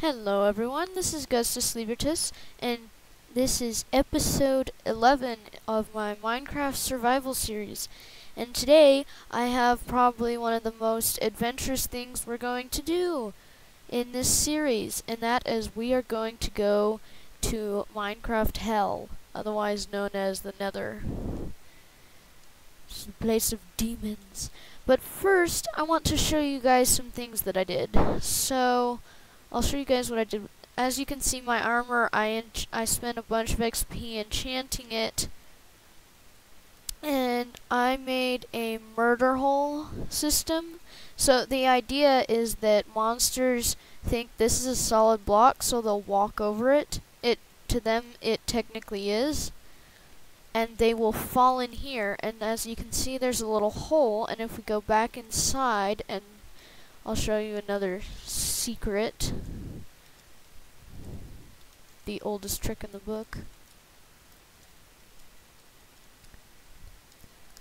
Hello everyone, this is Augustus Libertas, and this is episode 11 of my Minecraft survival series. And today, I have probably one of the most adventurous things we're going to do in this series, and that is we are going to go to Minecraft Hell, otherwise known as the Nether. It's the place of demons. But first, I want to show you guys some things that I did. So, I'll show you guys what I did. As you can see, my armor, I I spent a bunch of XP enchanting it. And I made a murder hole system. So the idea is that monsters think this is a solid block, so they'll walk over it. It To them, it technically is. And they will fall in here, and as you can see, there's a little hole, and if we go back inside, and I'll show you another secret. The oldest trick in the book.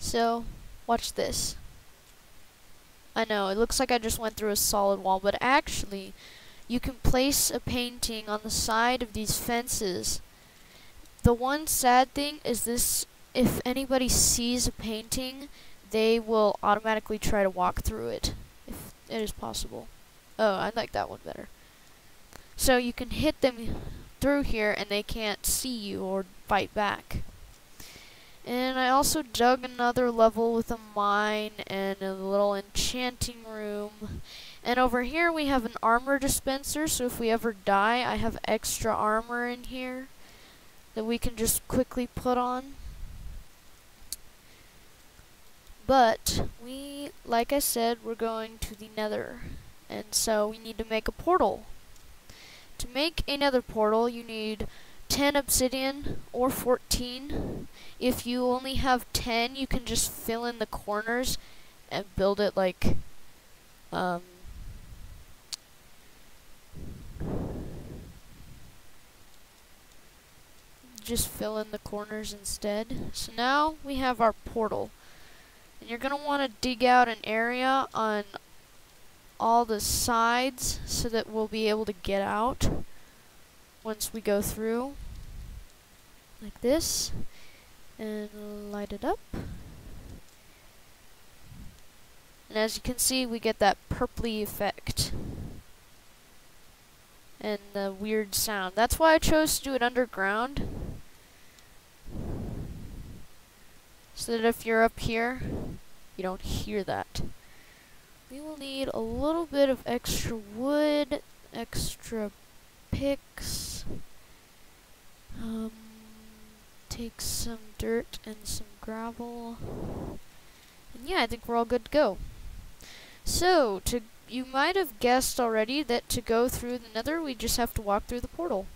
So, watch this. I know, it looks like I just went through a solid wall, but actually, you can place a painting on the side of these fences. The one sad thing is this, if anybody sees a painting, they will automatically try to walk through it, if it is possible. Oh, I like that one better. So you can hit them through here and they can't see you or fight back. And I also dug another level with a mine and a little enchanting room. And over here we have an armor dispenser, so if we ever die, I have extra armor in here that we can just quickly put on. But, we, like I said, we're going to the nether. And so we need to make a portal. To make another portal, you need 10 obsidian or 14. If you only have 10, you can just fill in the corners and build it like, um, just fill in the corners instead. So now we have our portal. And you're going to want to dig out an area on all the sides so that we'll be able to get out once we go through like this and light it up. And as you can see we get that purpley effect and the weird sound. That's why I chose to do it underground so that if you're up here you don't hear that we will need a little bit of extra wood, extra picks. Um, take some dirt and some gravel. And yeah, I think we're all good to go. So, to you might have guessed already that to go through the nether, we just have to walk through the portal.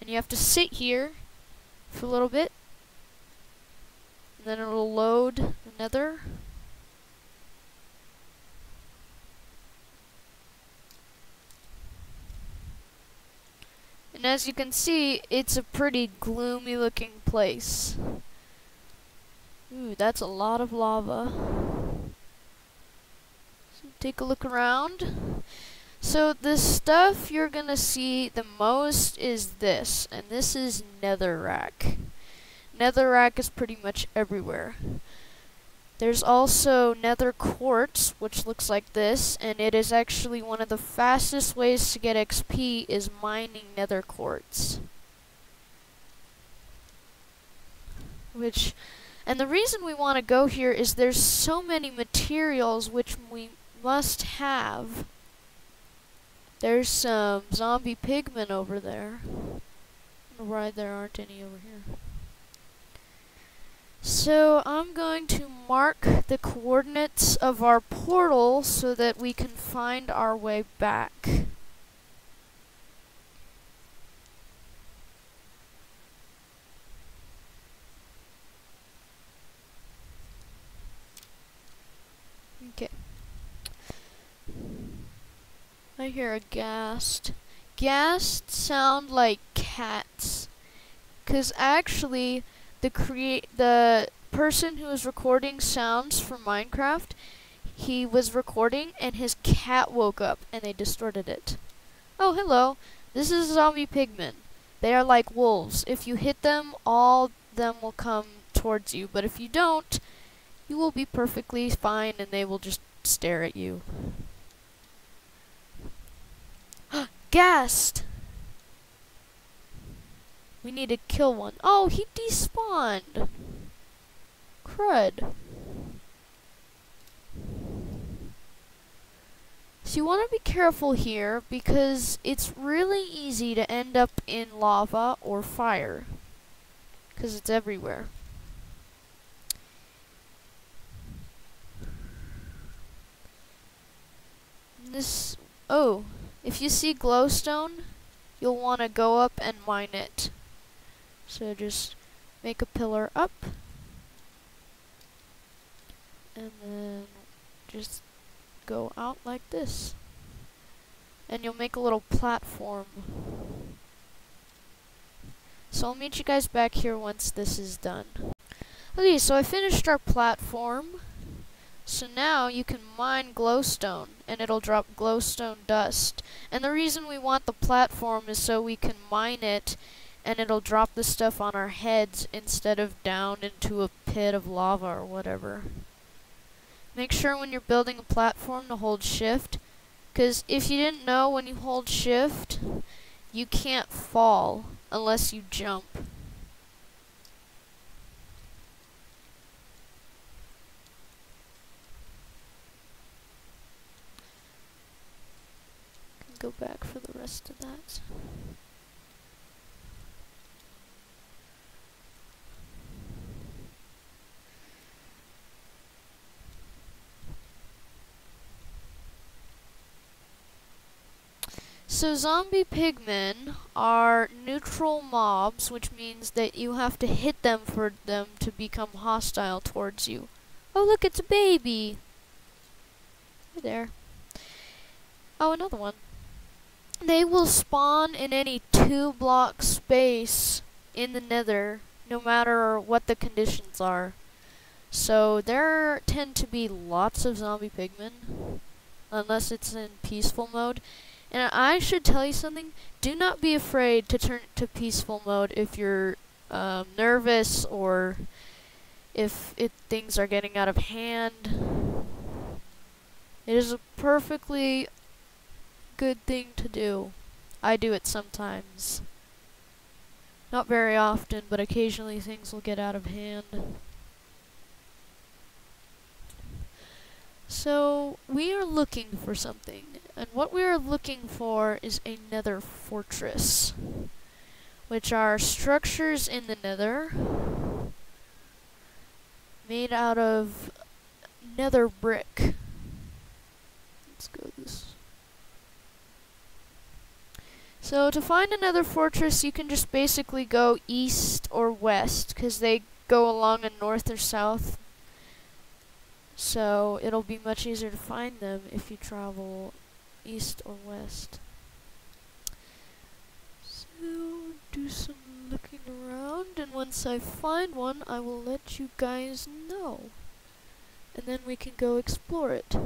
And you have to sit here for a little bit. And then it'll load the nether. And as you can see, it's a pretty gloomy looking place. Ooh, that's a lot of lava. So take a look around. So the stuff you're gonna see the most is this, and this is netherrack. Netherrack is pretty much everywhere. There's also nether quartz, which looks like this, and it is actually one of the fastest ways to get XP is mining nether quartz. Which, and the reason we want to go here is there's so many materials which we must have. There's some zombie pigmen over there. Why there aren't any over here. So I'm going to mark the coordinates of our portal so that we can find our way back. Okay. I hear a ghast. Ghasts sound like cats. Cause actually the create the person who was recording sounds for Minecraft, he was recording and his cat woke up and they distorted it. Oh, hello. This is zombie pigmen. They are like wolves. If you hit them, all them will come towards you. But if you don't, you will be perfectly fine and they will just stare at you. Ghast! We need to kill one. Oh, he despawned! Crud. So you want to be careful here because it's really easy to end up in lava or fire. Because it's everywhere. This, oh, if you see glowstone, you'll want to go up and mine it. So just make a pillar up. And then just go out like this. And you'll make a little platform. So I'll meet you guys back here once this is done. Okay, so I finished our platform. So now you can mine glowstone, and it'll drop glowstone dust. And the reason we want the platform is so we can mine it, and it'll drop the stuff on our heads instead of down into a pit of lava or whatever. Make sure when you're building a platform to hold shift, because if you didn't know, when you hold shift, you can't fall unless you jump. Go back for the rest of that. So zombie pigmen are neutral mobs, which means that you have to hit them for them to become hostile towards you. Oh look, it's a baby! Hey there. Oh, another one. They will spawn in any two block space in the nether, no matter what the conditions are. So there tend to be lots of zombie pigmen, unless it's in peaceful mode. And I should tell you something. Do not be afraid to turn to peaceful mode if you're um, nervous or if it, things are getting out of hand. It is a perfectly good thing to do. I do it sometimes. Not very often, but occasionally things will get out of hand. So, we are looking for something. And what we are looking for is a nether fortress, which are structures in the nether made out of nether brick. Let's go this. So to find another fortress, you can just basically go east or west, because they go along a north or south. So it'll be much easier to find them if you travel east or west. So, do some looking around, and once I find one, I will let you guys know. And then we can go explore it.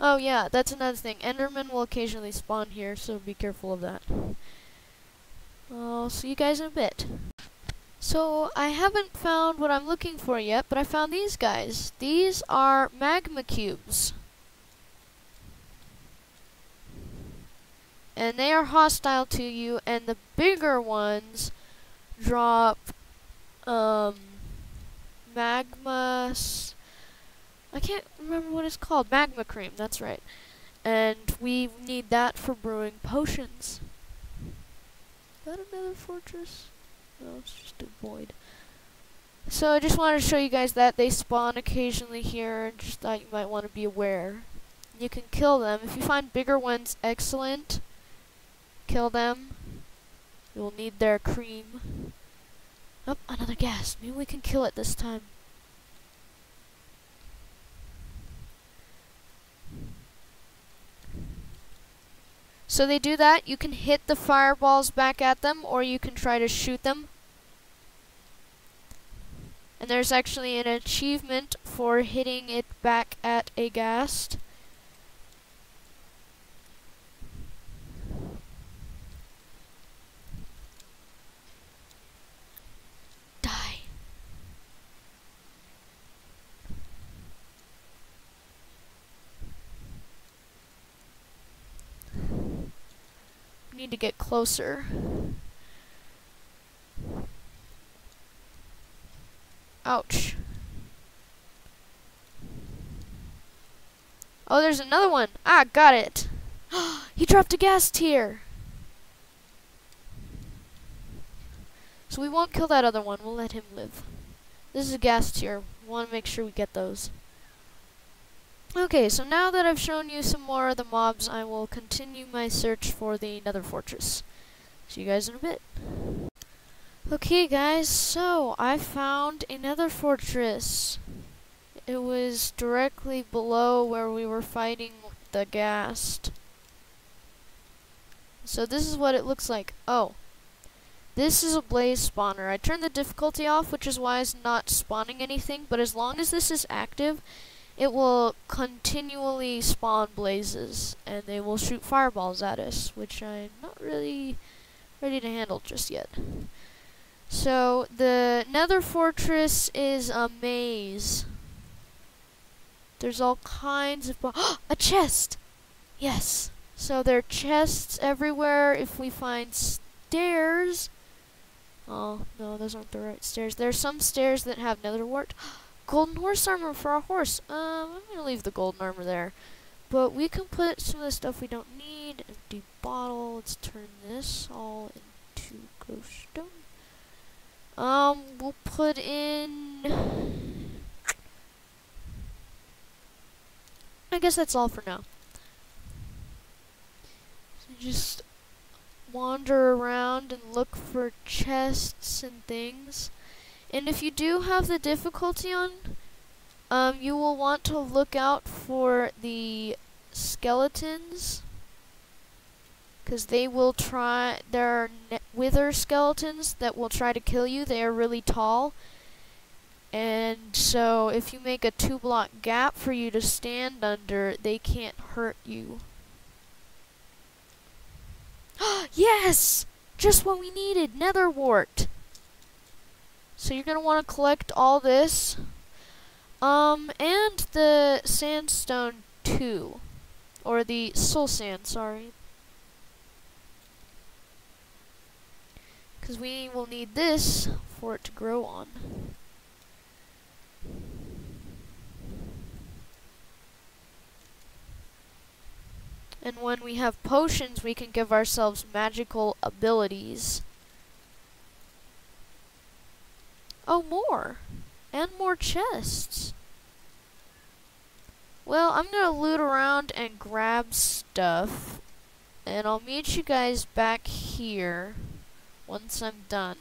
Oh yeah, that's another thing. Endermen will occasionally spawn here, so be careful of that. I'll see you guys in a bit. So, I haven't found what I'm looking for yet, but I found these guys. These are magma cubes. and they are hostile to you, and the bigger ones drop um, magma. I can't remember what it's called. Magma cream. That's right. And we need that for brewing potions. Is that another fortress? It's just a void. So I just wanted to show you guys that they spawn occasionally here, just thought you might want to be aware. You can kill them. If you find bigger ones, excellent kill them. You'll need their cream. Oh, another ghast. Maybe we can kill it this time. So they do that. You can hit the fireballs back at them, or you can try to shoot them. And there's actually an achievement for hitting it back at a ghast. need to get closer. Ouch. Oh, there's another one. Ah, got it. he dropped a ghast tear. So we won't kill that other one. We'll let him live. This is a ghast tear. We want to make sure we get those. Okay, so now that I've shown you some more of the mobs, I will continue my search for the Nether Fortress. See you guys in a bit. Okay guys, so I found another fortress. It was directly below where we were fighting the ghast. So this is what it looks like. Oh. This is a blaze spawner. I turned the difficulty off, which is why it's not spawning anything, but as long as this is active, it will continually spawn blazes, and they will shoot fireballs at us, which I'm not really ready to handle just yet. So, the nether fortress is a maze. There's all kinds of... a chest! Yes! So there are chests everywhere. If we find stairs... Oh, no, those aren't the right stairs. There are some stairs that have nether wart. golden horse armor for our horse. Um, I'm going to leave the golden armor there. But we can put some of the stuff we don't need. Empty bottle. Let's turn this all into glowstone. Um, we'll put in... I guess that's all for now. So just wander around and look for chests and things. And if you do have the difficulty on, um, you will want to look out for the skeletons because they will try. There are wither skeletons that will try to kill you. They are really tall. And so if you make a two block gap for you to stand under, they can't hurt you. yes! Just what we needed, nether wart. So you're going to want to collect all this. Um, and the sandstone too. Or the soul sand, sorry. Because we will need this for it to grow on. And when we have potions, we can give ourselves magical abilities. Oh, more! And more chests. Well, I'm gonna loot around and grab stuff. And I'll meet you guys back here once I'm done.